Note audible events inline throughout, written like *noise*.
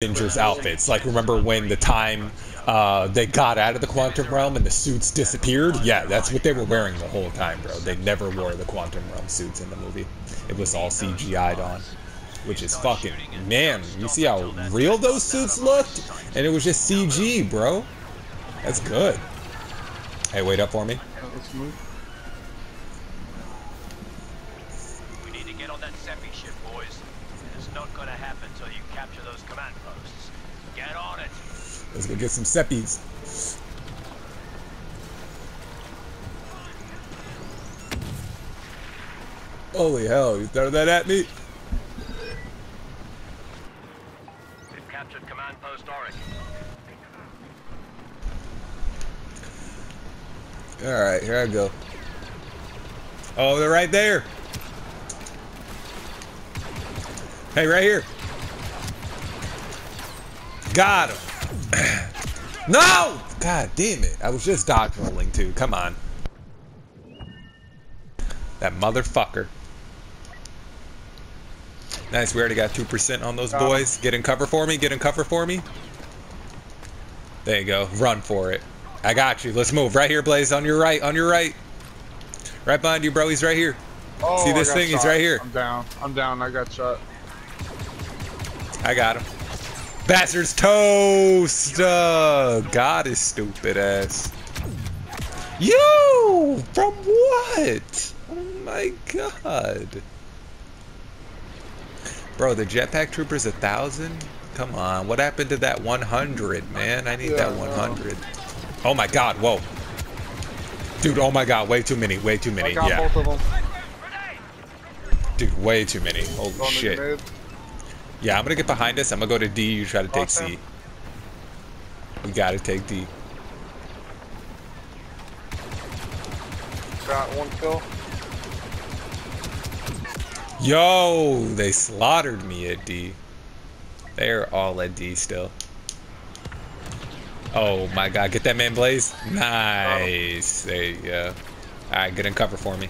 Avengers outfits. Like, remember when the time uh, they got out of the quantum realm and the suits disappeared? Yeah, that's what they were wearing the whole time, bro. They never wore the quantum realm suits in the movie. It was all CGI'd on. Which is fucking, man, you see how real those suits looked? And it was just CG, bro. That's good. Hey, wait up for me. Let's move. We need to get on that Seppi ship, boys. It's not gonna happen till you capture those command posts. Get on it. Let's go get some seppies. Holy hell, you throw that at me? We've captured command post Oryx. Alright, here I go. Oh, they're right there. Hey, right here. Got him. No! God damn it. I was just dodge rolling too. Come on. That motherfucker. Nice, we already got 2% on those 'em. boys. Get in cover for me, get in cover for me. There you go. Run for it. I got you. Let's move. Right here, Blaze. On your right. On your right. Right behind you, bro. He's right here. Oh, See this thing? He's right here. I'm down. I'm down. I got shot. I got him. Bastard's toast. Uh, God is stupid ass. You from what? Oh my god. Bro, the jetpack trooper's a thousand? Come on, what happened to that 100, man? I need Yeah, that I know. 100. Oh my god, whoa. Dude, oh my god, way too many, way too many. got Yeah, both of them. dude, way too many. Holy shit. Yeah, I'm gonna get behind us. I'm gonna go to D. You try to take Okay. C. We gotta take D. Got one kill. Yo, they slaughtered me at D. They're all at D still. Oh my god, get that man Blaze. Nice. There you go. Alright, get in cover for me.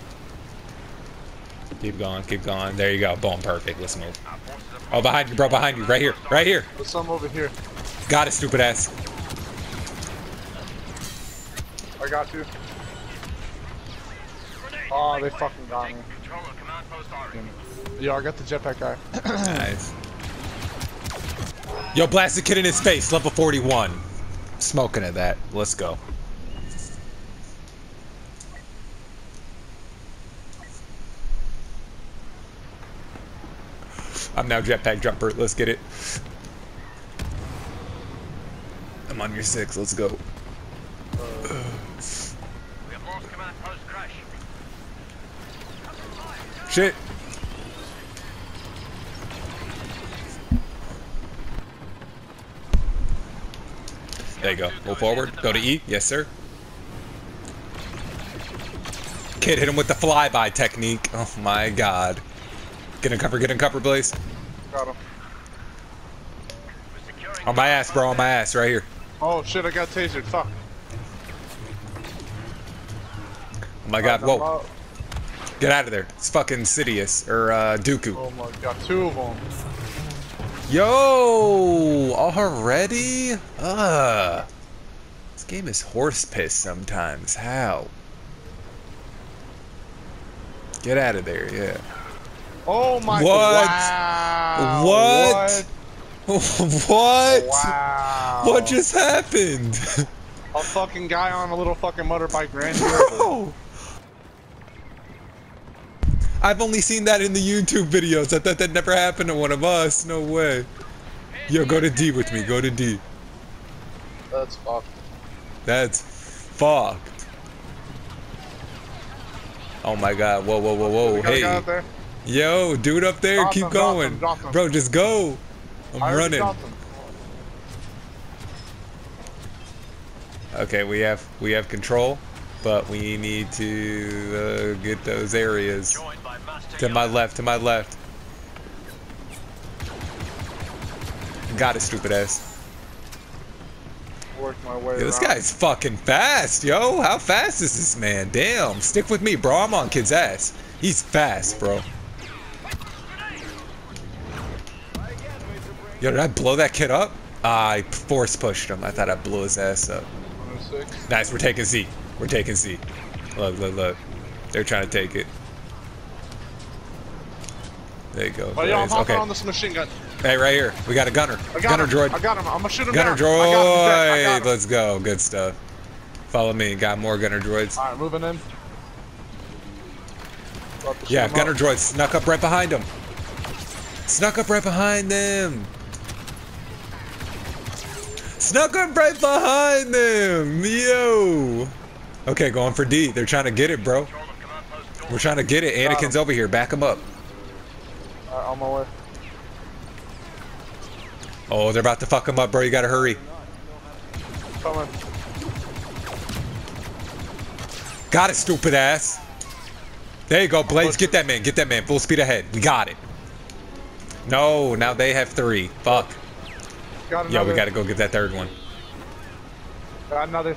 Keep going, keep going. There you go. Boom, perfect. Let's move. Our forces are Oh, behind you, bro, behind you. Right here, right here. There's some over here. Got it, stupid ass. I got you. Oh, they fucking got me. Take control of command post Oryx. Yo, I got the jetpack guy. *clears throat* Nice. Yo, blast the kid in his face, level 41. Smoking at that. Let's go. I'm now jetpack jumper. Let's get it. I'm on your six. Let's go. Shit. There you go. Go forward. Go to E. Yes, sir. Kid hit him with the flyby technique. Oh my god. Get in cover, get in cover, Blaze. Got him. On my ass, bro. On my ass, right here. Oh shit, I got tasered. Fuck. Oh my god. Whoa. Get out of there. It's fucking Sidious. Or, uh, Dooku. Oh my god, two of them. Yo! Already? Ugh. This game is horse piss sometimes. How? Get out of there, yeah. Oh my god. What? Wow. What? *laughs* what? Wow. What just happened? A fucking guy on a little fucking motorbike ran. *laughs* Bro! I've only seen that in the YouTube videos. I thought that never happened to one of us. No way. Yo, go to D with me. Go to D. That's fucked. That's fucked. Oh my god. Whoa, whoa, whoa, whoa. We got a Hey. Guy out there. Yo, dude up there, Drop keep going. him, drop him. Bro, just go. I'm I running. Okay, we have we have control, but we need to uh, get those areas. joined by Master To my left, to my left. Got it, stupid ass. Work my way Yo, this guy's fucking fast, yo. How fast is this man? Damn. Stick with me, bro. I'm on kid's ass. He's fast, bro. Yo, did I blow that kid up? I force pushed him. I thought I blew his ass up. Oh nice, we're taking Z. We're taking Z. Look, look, look. They're trying to take it. There you go. Oh, I'm okay. on this machine gun. Hey, right here. We got a gunner. I got Gunner him. droid. I got him. I'm gonna shoot him Gunner down. I got him. He's dead. I droid. Let's go. Good stuff. Follow me. Got more gunner droids. Alright, moving in. Yeah, gunner up. droids snuck up right behind them. Snuck up right behind them. Snuck up right behind them. Yo. Okay, going for D. They're trying to get it, bro. Control of command post door. We're trying to get it. Anakin's over here. Back him up. Alright, on my way. Oh, they're about to fuck him up, bro. You gotta hurry. Coming. Got it, stupid ass. There you go, Blaze. Get that man. Get that man. Full speed ahead. We got it. No, now they have three. Fuck. Got Yo, another. we gotta go get that third one. Got another.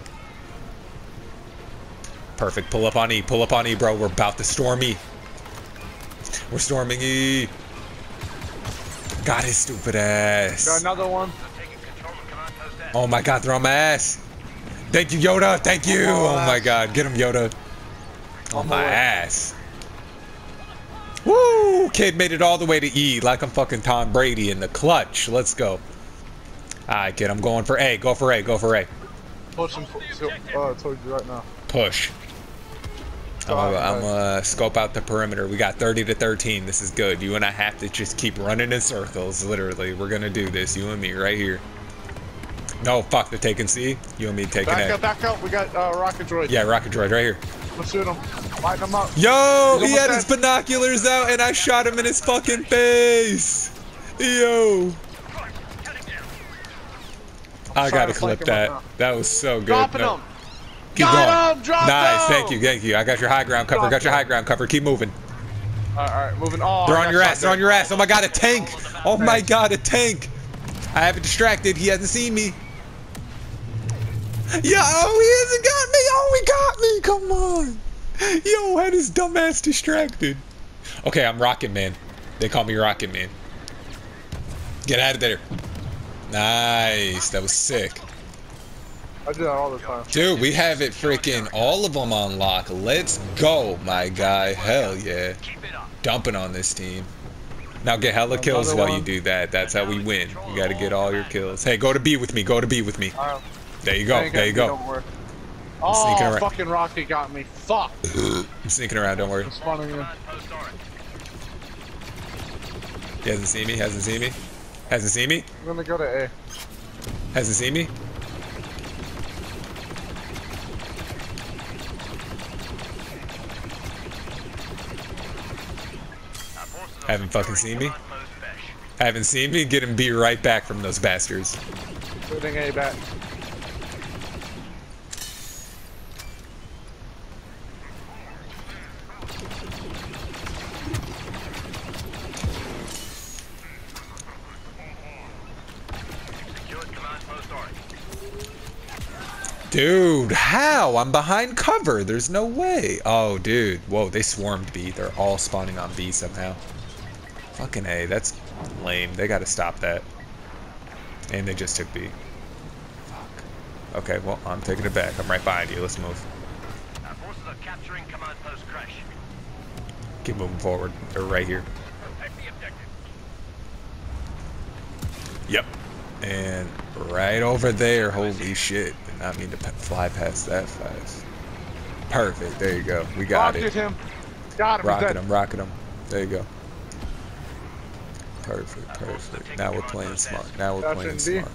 Perfect. Pull up on E. Pull up on E, bro. We're about to storm E. We're storming E. Got his stupid Got ass. another one. Taking control of command post S. Oh my god, they're on my ass. Thank you, Yoda. Thank you. Oh my god, get him, Yoda. On On oh my my way. ass. Woo! Kid made it all the way to E like I'm fucking Tom Brady in the clutch. Let's go. Alright, kid, I'm going for A. Go for A. Go for A. Pushing for, uh, towards you right now. Push. I'm gonna I'm, uh, scope out the perimeter. We got 30 to 13. This is good. You and I have to just keep running in circles. Literally, we're gonna do this. You and me right here. No, fuck. They're taking C. You and me taking Back A. up, back up. We got uh, rocket droid. Yeah, rocket droid right here. Let's shoot him. Lighten him up. Yo, he had his binoculars out and I shot him in his fucking face. Yo. I gotta clip that. That was so good. Dropping No, him. Keep Got going. him, dropped nice, him. thank you, thank you. I got your high ground cover. Got your high ground cover. Keep moving. Alright, alright, moving. Oh, They're on your ass. They're on your ass. Oh my god, a tank. Oh my god, a tank. I have it distracted. He hasn't seen me. Yo, Oh, he hasn't got me. Oh, he got me. Come on. Yo, had his dumb ass distracted. Okay, I'm Rocket Man. They call me Rocket Man. Get out of there. Nice. That was sick. I do that all the time. Dude, we have it freaking all of them on lock. Let's go, my guy. Hell yeah. Keep it up. Dumping on this team. Now get hella kills Another while you do that. That's how we win. You gotta get all your kills. Hey, go to B with me. Go to B with me. There you go. There you go. don't worry. sneaking Oh, around. fucking rocket got me. Fuck. I'm sneaking around. Don't worry. I'm spawning in. Command. He hasn't seen me. Hasn't seen me. Hasn't seen me. I'm gonna go to A. Hasn't seen me. Our forces are Haven't fucking seen me. Haven't seen me. Get him B right back from those bastards. Shooting A back. Dude, how? I'm behind cover. There's no way. Oh, dude. Whoa, they swarmed B. They're all spawning on B somehow. Fucking A. That's lame. They gotta stop that. And they just took B. Fuck. Okay, well, I'm taking it back. I'm right behind you. Let's move. Our forces are capturing command post crash. Keep moving forward. They're right here. Protect the objective. Yep. And right over there. Holy shit. Did not mean to fly past that fast. Perfect. There you go. We got Rocket it. him. Got him. Rocket him, rocket him. There you go. Perfect, perfect. Now we're playing smart. Now we're playing smart.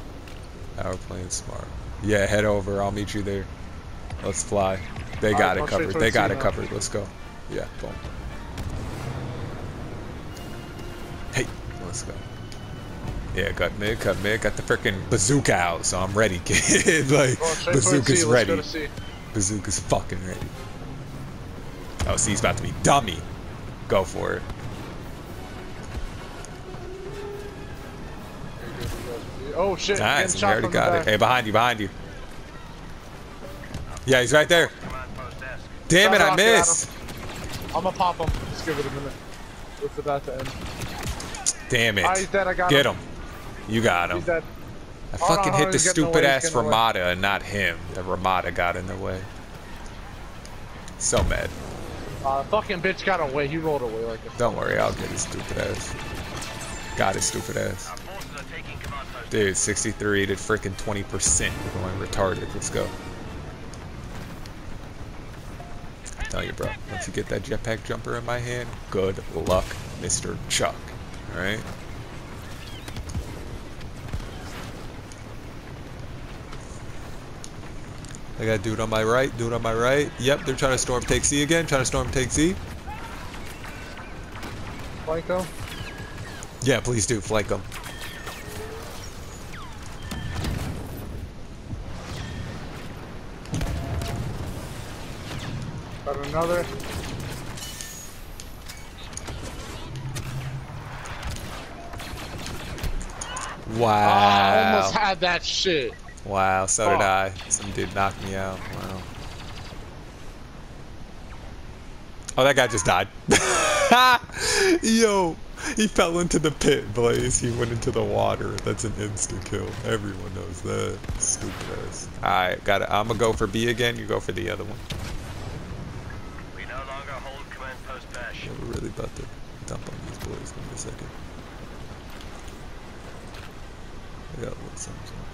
Now we're playing smart. Yeah, head over. I'll meet you there. Let's fly. They got it covered. They got it covered. Let's go. Yeah, boom. Hey, let's go. Yeah, got mid, cut mid, got the freaking bazooka out, so I'm ready, *laughs* kid. like, towards bazooka's. Ready. go to C. Bazooka's fucking ready. Oh, see, he's about to be dummy. Go for it. Oh shit. Nice, we already got it. Hey, behind you, behind you. Yeah, he's right there. Command post S. Damn it, I missed. I'm gonna pop him. Just give it a minute. About to end? Damn Ah, it. dead. I got Get him. him. You got him. He's. I Oh, fucking hit the he's getting away, stupid ass getting away. Ramada and not him. The Ramada got in the way. So mad. Uh, fucking bitch got away. He rolled away like a. Don't worry, I'll get his stupid ass. Got his stupid ass. Our forces are taking command post. Dude, 63 to freaking 20%. We're going retarded. Let's go. Tell you, bro. Once you get that jetpack jumper in my hand, good luck, Mr. Chuck. Alright? I got dude on my right, dude on my right. Yep, they're trying to storm take C again, trying to storm take C. Blanco. Yeah, please do, flank them. Got another. Wow. I almost had that shit. Wow, so did. I. Some dude knocked me out. Wow. Oh, that guy just died. *laughs* Yo, he fell into the pit, Blaze. He went into the water. That's an instant kill. Everyone knows that. Stupid ass. Alright, got it. I'm gonna go for B again. You go for the other one. We no longer hold command post Bash. Yeah, we're really about to dump on these boys. Give me a second. I got one something.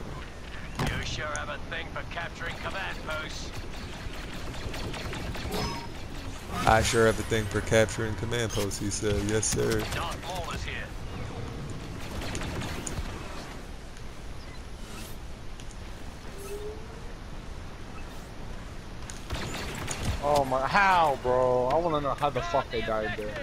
You sure have a thing for capturing command posts. I sure have a thing for capturing command posts, he said. Yes, sir. Darth Maul is here. Oh my, how, bro? I want to know how the fuck they died there.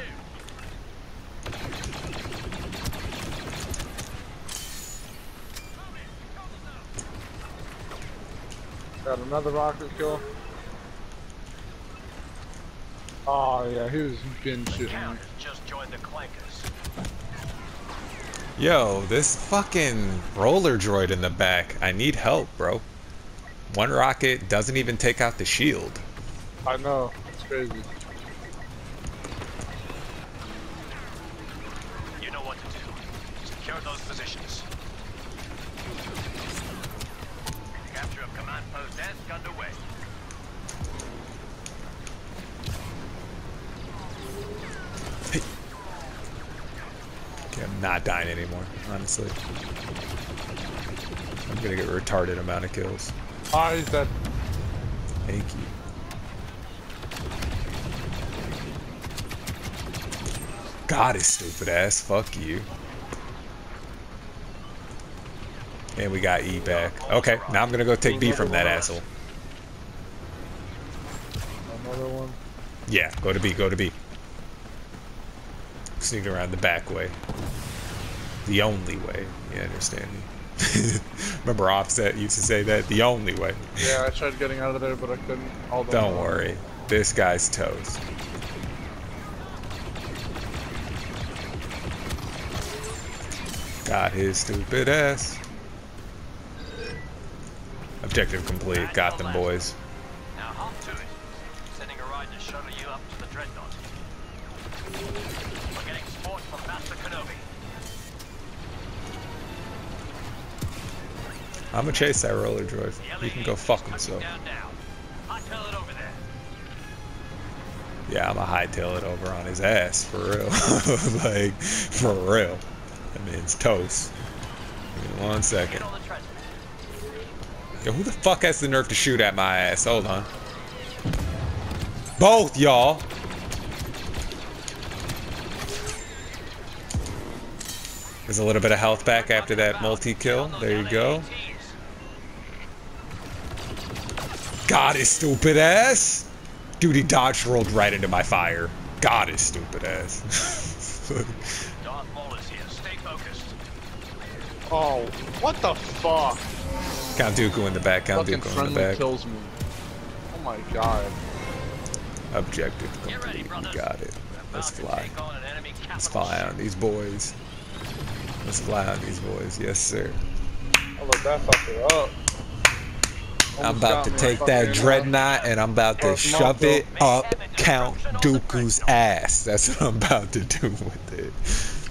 Got another rocket kill. Oh yeah, he was been The shooting. Just joined the Clankers. Yo, this fucking roller droid in the back. I need help, bro. One rocket doesn't even take out the shield. I know, it's crazy. You know what to do. Secure those positions. Capture of command post Okay, I'm not dying anymore, honestly. I'm gonna get a retarded amount of kills. Oh, he's dead. Thank you. God, his stupid ass. Fuck you. And we got E back. Okay, now I'm gonna go take B from that asshole. Another one. Yeah, go to B, go to B. Sneak around the back way. The only way. You understand me? *laughs* Remember Offset used to say that? The only way. Yeah, I tried getting out of there, but I couldn't. All the Don't worry. This guy's toast. Got his stupid ass. Objective complete. Got them boys. Now hop to it. Sending a ride to shuttle you up to the Dreadnought. We're getting support from Master Kenobi. I'm gonna chase that roller droid. He can go fuck himself. Hightail it over there. Yeah, I'm gonna hightail it over on his ass for real. *laughs* like for real. I mean, it's toast. Give me one second. On the transmitter. Yo, who the fuck has the nerve to shoot at my ass? Hold on. Both y'all. There's a little bit of health back after that multi-kill. There you go. God, is stupid ass. Dude, he dodge rolled right into my fire. God, is stupid ass. *laughs* Darth Maul is here. Stay focused. Oh, what the fuck? Count Dooku in the back. Count Fucking Dooku in the back. kills me. Oh my god. Objective Get ready, complete. brothers. Got it. Let's fly. take on an enemy Let's fly on these boys. Let's fly on these boys. Yes, sir. I look that fucker up. I'm about to take that dreadnought and I'm about to shove it up Count Dooku's ass. That's what I'm about to do with it.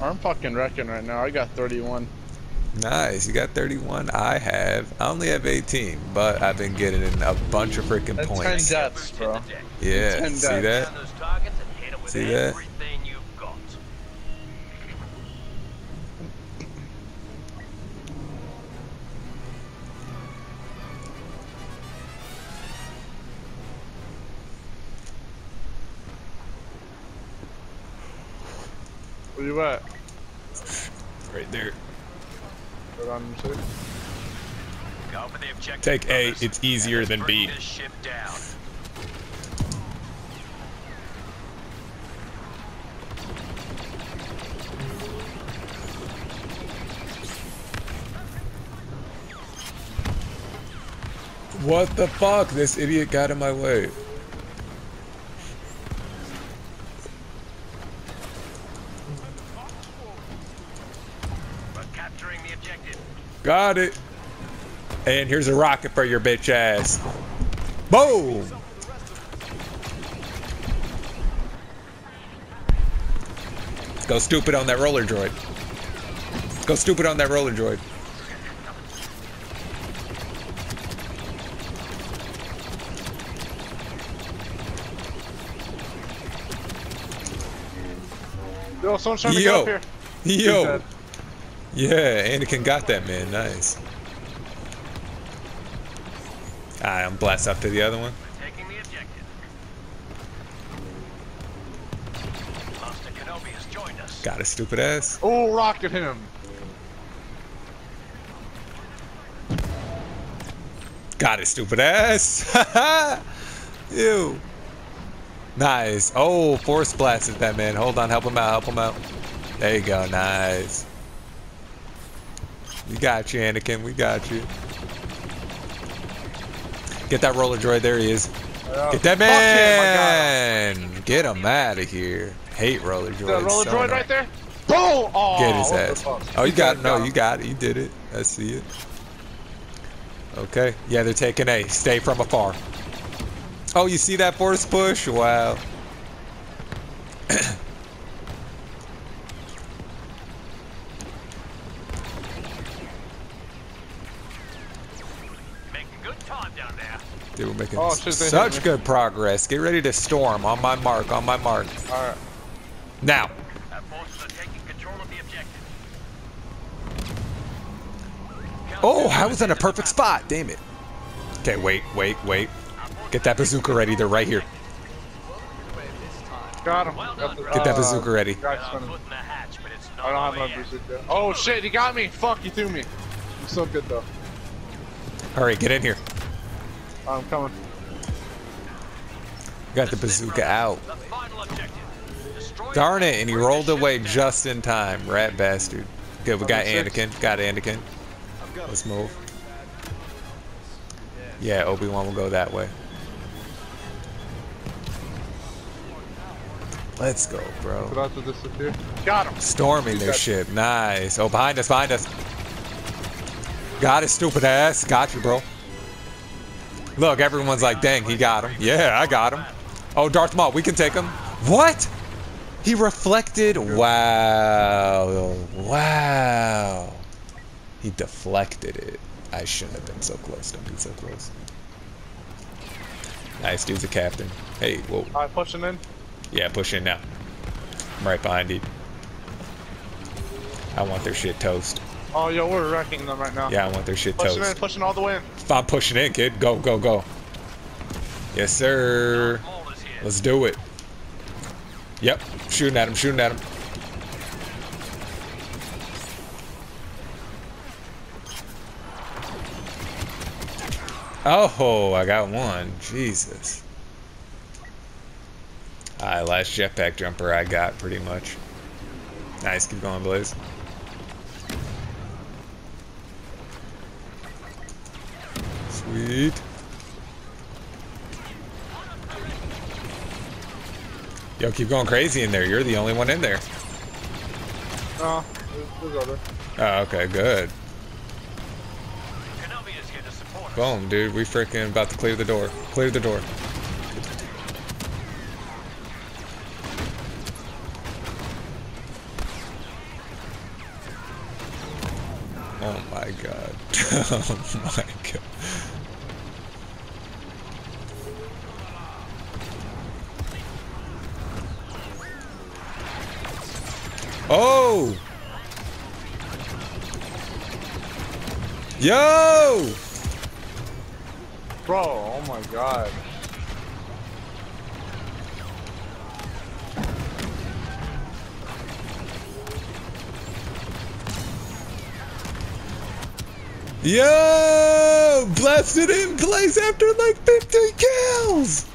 I'm fucking wrecking right now. I got 31. Nice. You got 31. I have. I only have 18, but I've been getting in a bunch of freaking That's points. 10 deaths, bro. Yeah. Ten See that? Down those targets and hit 'em with See that? everything you've got. Where you at? Right there. Right on the ship. Go for the objective. Take A, it's easier than B. What the fuck? This idiot got in my way. We're capturing the objective. Got it. And here's a rocket for your bitch ass. Boom! Go stupid on that roller droid. Go stupid on that roller droid. Yo, someone's trying to Yo. get up here. Yo! Dead. Yeah, Anakin got that man. Nice. Alright, I'm blast up to the other one. We're taking the objective. Master Kenobi has joined us. Got his stupid ass. Oh, rocket him. Got his stupid ass. *laughs* Ew. Nice. Oh, force blasted that man. Hold on, help him out, help him out. There you go, nice. We got you, Anakin. We got you. Get that roller droid. There he is. Get that Fuck him, him. man. Get him out of here. Hate roller droids. That roller droid right there? Boom! Oh, Get his ass. Oh, you got it. No, you got it. You did it. I see it. Okay. Yeah, they're taking A. Stay from afar. Oh, you see that force push? Wow. *clears throat* Dude, we're making Oh, shit, they hit such good progress. Get ready to storm. On my mark. On my mark. Alright. Now. Our forces are taking control of the objective. Oh, I was in a perfect spot. Damn it. Okay, wait, wait, wait. Get that bazooka ready. They're right here. Got him. Well Got done. the- Get that bazooka ready. guy's Got our gonna- foot in the hatch, but it's not I don't have my bazooka. Oh shit, he got me. Fuck, he threw me. He's so good though. Hurry, get in here. I'm coming. Got the bazooka out. The final objective. Destroy Darn it, and he rolled away just in time. Rat bastard. Good, we got Number. Anakin. Got Anakin. Let's move. Yeah, Obi-Wan will go that way. Let's go, bro. About to disappear. Got him. Storming their got- ship. Nice. Oh, behind us, behind us. Got his stupid ass. Got you, bro. Look, everyone's like, dang, he got him. Yeah, I got him. Oh, Darth Maul, we can take him. What? He reflected. Wow. Wow. He deflected it. I shouldn't have been so close. Don't be so close. Nice, dude's a captain. Hey, whoa. Alright, pushing in. Yeah, push in now. I'm right behind you. I want their shit toast. Oh, yo, we're wrecking them right now. Yeah, I want their shit Pushing in, toast. pushing all the way in. I'm pushing in, kid, go, go, go. Yes, sir. Let's do it. Yep, shooting at him, shooting at him. Oh, I got one. Jesus. Alright, last jetpack jumper I got, pretty much. Nice, keep going, Blaze. Sweet. Yo, keep going crazy in there. You're the only one in there. No, there's, there's other. Oh, okay, good. Kenobi is here to support us. Boom, dude. We freaking about to clear the door. Clear the door. Oh my god. *laughs* Oh my god. Oh! Yo! Bro, oh my god. Yo! Blasted in place after like 50 kills!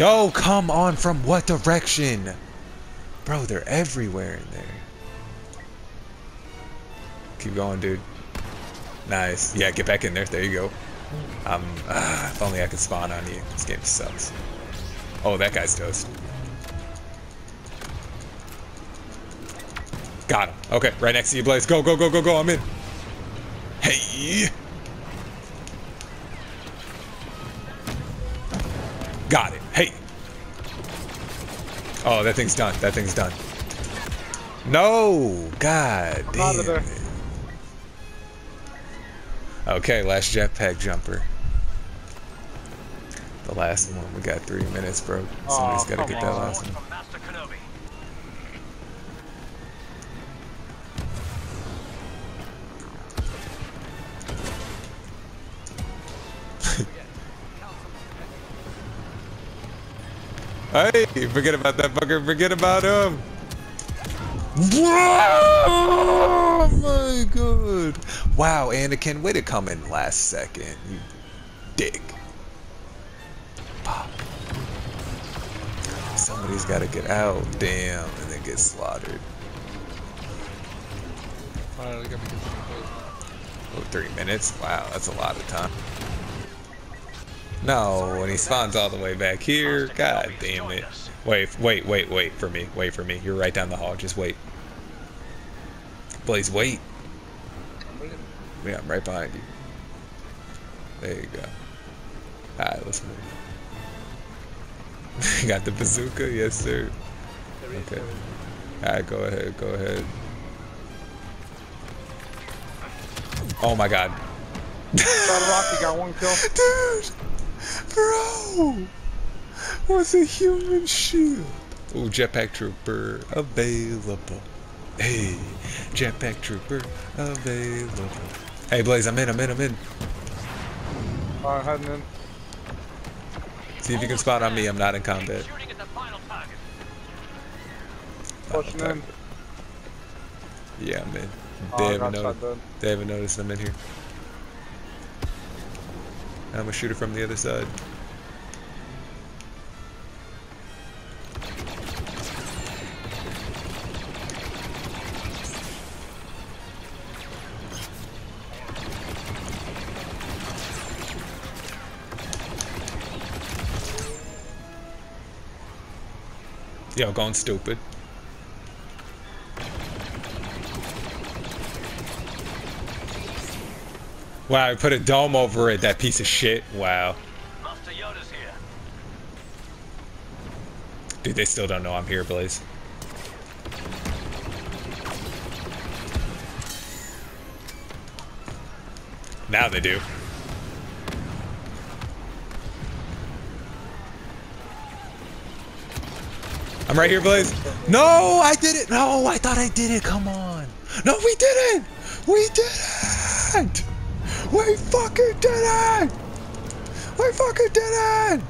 Yo, come on, from what direction? Bro, they're everywhere in there. Keep going, dude. Nice. Yeah, get back in there. There you go. Um, ah, if only I could spawn on you. This game sucks. Oh, that guy's toast. Got him. Okay, right next to you, Blaze. Go, go, go, go, go. I'm in. Hey. Oh, that thing's done. That thing's done. No. God I'm damn. Okay, last jetpack jumper. The last one. We got three minutes, bro. Somebody's Aw, got to come get that last one. Hey, forget about that fucker. Forget about him. Oh my god. Wow, Anakin, way to come in last second. You dick. Pop. Somebody's got to get out. Damn, and then get slaughtered. Finally got me to the place. Oh, three minutes? Wow, that's a lot of time. No, and he spawns all the way back here, god damn it. Wait, wait, wait, wait for me. Wait for me. You're right down the hall. Just wait. Blaze, wait. Yeah, I'm right behind you. There you go. Alright, let's move. *laughs* Got the bazooka? Yes, sir. Okay. Alright, go ahead, go ahead. Oh my god. Got one kill. *laughs* Dude! Bro! Was a human shield. Oh, jetpack trooper available. Hey, jetpack trooper available. Hey, Blaze, I'm in, I'm in, I'm in. Alright, heading in. See if you can spot on me. I'm not in combat. Shooting at the final target. Final Pushing uh, in. Yeah, I'm in. Oh, they Oh, haven't noticed. They haven't noticed I'm in here. I'm a shooter from the other side. Yo, going stupid. Wow, I put a dome over it, that piece of shit. Wow. Master Yoda's here. Dude, they still don't know I'm here, Blaze. Now they do. I'm right here, Blaze. No, I did it. No, I thought I did it. Come on. No, we didn't. We didn't. We fucking did it! We fucking did it!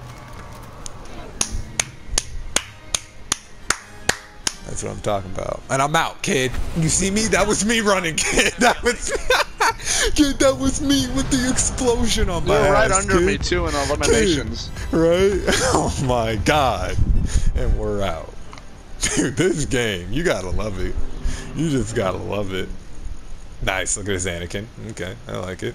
That's what I'm talking about. And I'm out, kid. You see me? That was me running, kid. *laughs* That was *laughs* Kid, that was me with the explosion on my You're right ass, under kid. me too in eliminations. Right? *laughs* Oh my god. And we're out. Dude, this game, you gotta love it. You just gotta love it. Nice, look at this Anakin. Okay, I like it.